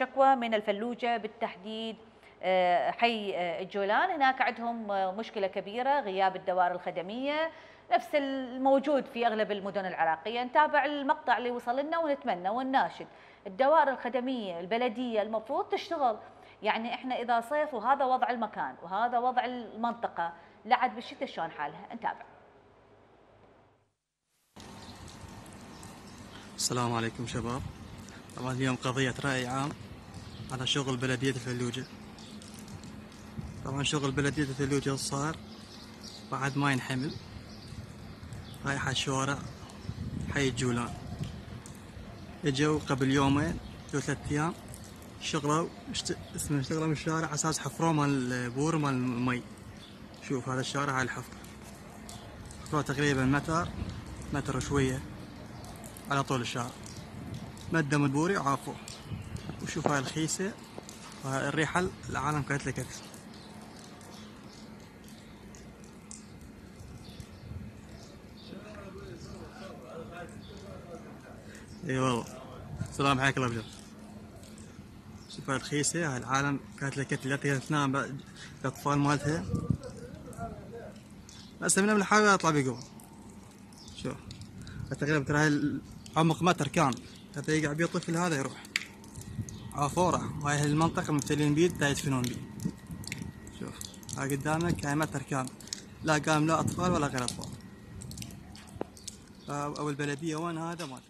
شكوى من الفلوجة بالتحديد آه، حي آه، الجولان هناك عندهم آه، مشكلة كبيرة غياب الدوائر الخدمية نفس الموجود في أغلب المدن العراقية. نتابع المقطع اللي وصل لنا ونتمنى ونناشد. الدوائر الخدمية البلدية المفروض تشتغل. يعني إحنا إذا صيف وهذا وضع المكان وهذا وضع المنطقة لعد بالشتاء شلون حالها؟ نتابع. السلام عليكم شباب. طبعا اليوم قضية رأي عام. على شغل بلدية الفلوجة. طبعا شغل بلدية الفلوجة صار بعد ما ينحمل. رايحة الشوارع حي الجولان إجوا قبل يومين أو ثلاث أيام شغلوا اشت... اسمه اشتغلوا من الشارع على أساس حفروه مال البور مال المي شوف هذا الشارع هاي الحفر حفروه تقريبا متر متر وشوية على طول الشارع. مدوا البوري وعافوه. وشوف هاي الخيسة وهاي الريحة العالم كانت لك اي والله. سلام حياك الله بجد. شوف هاي الخيسة هاي العالم كانت لك لا تقدر تنام الأطفال مالتها. بس من الحاول اطلع بقوة شوف. تقريبا ترى عمق متر كان حتى يقع بيه الطفل هذا يروح. عافورة وهاي المنطقة ممثلين بيد دا يدفنون بيه شوف. هاي قدامك هاي متر كامل لا قام لا أطفال ولا غير أطفال. أو البلدية وين هذا؟ ما